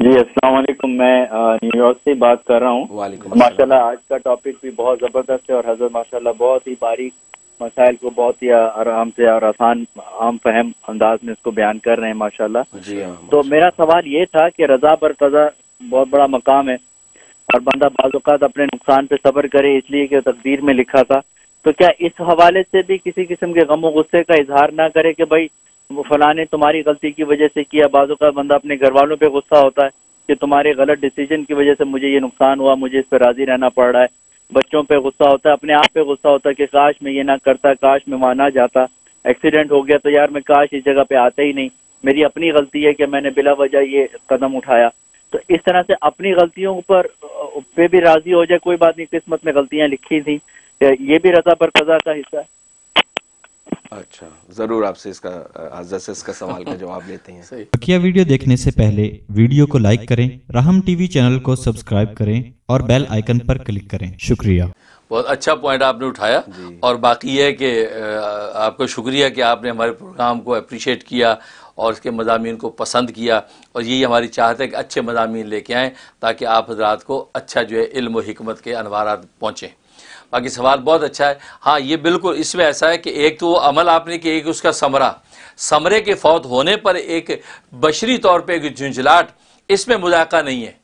जी अस्सलाम वालेकुम। मैं न्यूयॉर्क से बात कर रहा हूँ। माशाल्लाह आज का टॉपिक भी बहुत ज़बरदस्त है और हज़रत माशाल्लाह बहुत ही बारीक मसाइल को बहुत ही आराम से और आसान आम फहम अंदाज में इसको बयान कर रहे हैं माशाल्लाह। जी हाँ तो मेरा सवाल ये था कि रजा पर कजा बहुत बड़ा मकाम है और बंदा बाज़ात अपने नुकसान पे सब्र करे इसलिए कि तकदीर में लिखा था। तो क्या इस हवाले से भी किसी किस्म के गमो गुस्से का इजहार ना करे कि भाई फलाने तुम्हारी गलती की वजह से किया बाजू का बंदा अपने घर वालों पर गुस्सा होता है कि तुम्हारे गलत डिसीज़न की वजह से मुझे ये नुकसान हुआ, मुझे इस पर राज़ी रहना पड़ रहा है। बच्चों पे गुस्सा होता है, अपने आप पे गुस्सा होता है कि काश मैं ये ना करता, काश मैं वहाँ ना जाता। एक्सीडेंट हो गया तो यार मैं काश इस जगह पे आता ही नहीं। मेरी अपनी गलती है कि मैंने बिला वजह ये कदम उठाया। तो इस तरह से अपनी गलतियों पर, पे भी राज़ी हो जाए, कोई बात नहीं, किस्मत में गलतियाँ लिखी थी। ये भी रजा पर कजा का हिस्सा है। अच्छा ज़रूर आपसे इसका इसका सवाल का जवाब लेते हैं। सही। बकिया वीडियो देखने से पहले वीडियो को लाइक करें राहम टीवी चैनल को सब्सक्राइब करें और बेल आइकन पर क्लिक करें। शुक्रिया। बहुत अच्छा पॉइंट आपने उठाया और बाकी यह है कि आपको शुक्रिया कि आपने हमारे प्रोग्राम को अप्रिशिएट किया और इसके मजामी को पसंद किया और यही हमारी चाहत है कि अच्छे मजामी लेके आएँ ताकि आप हजरात को अच्छा जो है इल्म हमत के अनवार पहुँचें। बाकी सवाल बहुत अच्छा है। हाँ ये बिल्कुल इसमें ऐसा है कि एक तो वो अमल आपने कि एक उसका समरा। समरे के फौत होने पर एक बशरी तौर पर एक झुंझलाट इसमें मुजाका नहीं है।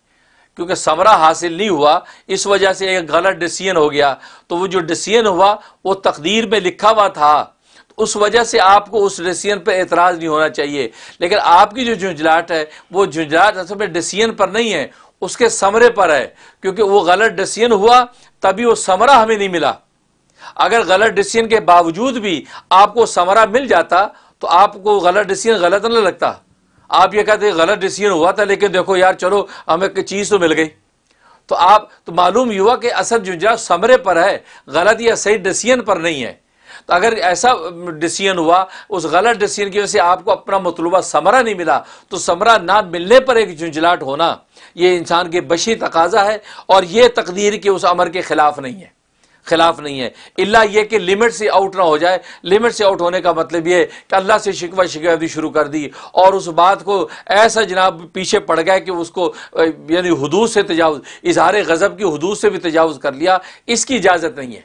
क्योंकि समरा हासिल नहीं हुआ, इस वजह से एक गलत डिसीज़न हो गया। तो वो जो डिसीज़न हुआ, वो तकदीर में लिखा हुआ था। तो उस वजह से आपको उस डिसीज़न पर एतराज़ नहीं होना चाहिए। लेकिन आपकी जो झुंझलाट है, वो झुंझलाट असल में डिसीज़न पर नहीं है उसके समरे पर है, क्योंकि वो गलत डिसीज़न हुआ, तभी वो समरा हमें नहीं मिला। अगर गलत डिसीज़न के बावजूद भी आपको समरा मिल जाता तो आपको गलत डिसीज़न गलत न लगता। आप ये कहते गलत डिसीज़न हुआ था, लेकिन देखो यार, चलो, हमें चीज़ तो मिल गई। तो आप तो मालूम हुआ कि असल जुजा समरे पर है, गलत या सही डिसीज़न पर नहीं है। तो अगर ऐसा डिसीज़न हुआ, उस गलत डिसीज़न की वजह से आपको अपना मतलूबा समरा नहीं मिला तो समरा ना मिलने पर एक झुंझलाट होना, ये इंसान के बशी तकाजा है और ये तकदीर के उस अमर के खिलाफ नहीं है। खिलाफ नहीं है। इल्ला ये कि लिमिट से आउट ना हो जाए। लिमिट से आउट होने का मतलब ये कि अल्लाह से शिकवा शिकायती शुरू कर दी और उस बात को ऐसा जनाब पीछे पड़ गया कि उसको यानी हदूद से तजावज़ इजहार गज़ब की हदूद से भी तजावज़ कर लिया, इसकी इजाज़त नहीं है।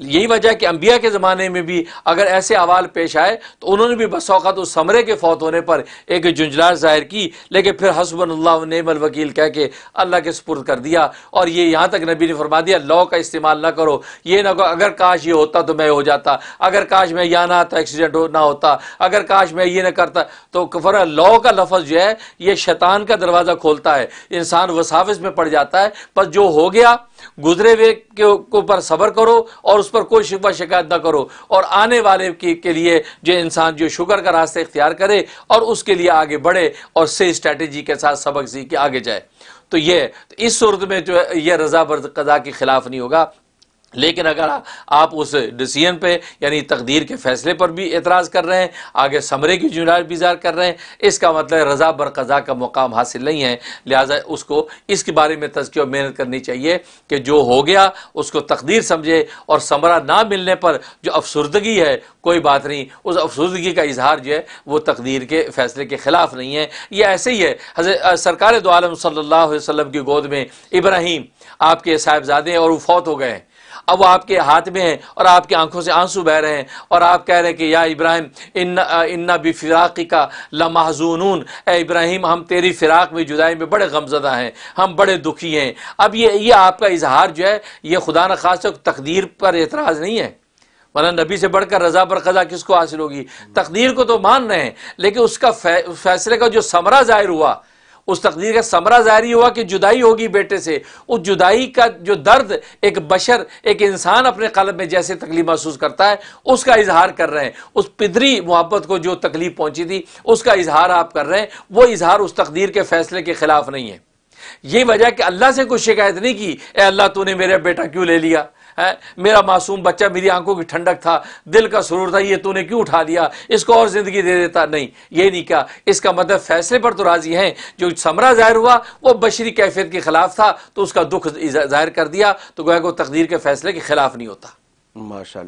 यही वजह है कि अम्बिया के ज़माने में भी अगर ऐसे अवाल पेश आए तो उन्होंने भी बस बसौक़त उस समरे के फौत होने पर एक जुंजलार ज़ाहिर की। लेकिन फिर हसबन वकील कह के अल्लाह के सपुर्द कर दिया और ये यहाँ तक नबी ने फरमा दिया, लॉ का इस्तेमाल ना करो। ये ना करो अगर काश ये होता तो मैं हो जाता। अगर काश मैं यहाँ ना आता, एक्सीडेंट हो, ना होता। अगर काश मैं ये ना करता तो फर लॉ का लफज जो है, ये शैतान का दरवाज़ा खोलता है। इंसान वसाफिस में पड़ जाता है, पर जो हो गया गुजरे हुए के ऊपर सब्र करो और उस पर कोई शिकवा शिकायत ना करो और आने वाले की, के लिए जो इंसान, जो शुगर का रास्ता इख्तियार करे और उसके लिए आगे बढ़े और सही स्ट्रेटेजी के साथ सबक सीख के आगे जाए। तो ये तो इस सूरत में जो यह रजा कदा के खिलाफ नहीं होगा। लेकिन अगर आप उस डिसीज़न पे, यानी तकदीर के फैसले पर भी एतराज़ कर रहे हैं, आगे समरे की जुनार बिजार कर रहे हैं, इसका मतलब रजा बर कज़ा का मुकाम हासिल नहीं है। लिहाजा उसको इसके बारे में तजकी और मेहनत करनी चाहिए कि जो हो गया, उसको तकदीर समझे और समरा ना मिलने पर जो अफसरदगी है, कोई बात नहीं, उस अफसरदगी का इजहार जो है, वो तकदीर के फैसले के ख़िलाफ़ नहीं है। ये ऐसे ही है। सरकार दो आलम सल्ला वसम की गोद में इब्राहिम आपके साहिबजादे और वो फौत हो गए हैं। अब वो आपके हाथ में है और आपकी आँखों से आँसू बह रहे हैं और आप कह रहे हैं कि, या इब्राहिम, इन्ना भी फ़िराक़ी का लमहजून ए इब्राहिम, हम तेरी फ़िराक में, जुदाई में बड़े गमजदा हैं, हम बड़े दुखी हैं। अब ये ये आपका इजहार जो है, ये खुदा न खास तकदीर पर एतराज़ नहीं है। वरना नबी से बढ़कर रजा पर कज़ा किसको हासिल होगी? तकदीर को तो मान रहे हैं, लेकिन उसका फैसले का जो समरा ज़ाहिर हुआ उस तकदीर का समरा जारी हुआ कि जुदाई होगी बेटे से। उस जुदाई का जो दर्द एक बशर, एक इंसान अपने कलब में जैसे तकलीफ़ महसूस करता है, उसका इजहार कर रहे हैं। उस पिदरी मोहब्बत को जो तकलीफ़ पहुँची थी, उसका इजहार आप कर रहे हैं। वो इजहार उस तकदीर के फैसले के खिलाफ नहीं है। ये वजह कि अल्लाह से कोई शिकायत नहीं की अल्लाह, तूने मेरा बेटा क्यों ले लिया? है? मेरा मासूम बच्चा मेरी आँखों की ठंडक था, दिल का सुरूर था, ये तूने क्यों उठा लिया इसको और ज़िंदगी दे देता? नहीं, ये नहीं क्या? इसका मतलब फैसले पर तो राज़ी हैं। जो समरा ज़ाहिर हुआ, वो बशरी कैफियत के ख़िलाफ़ था तो उसका दुख ज़ाहिर कर दिया तो गोया को तकदीर के फैसले के ख़िलाफ़ नहीं होता। माशा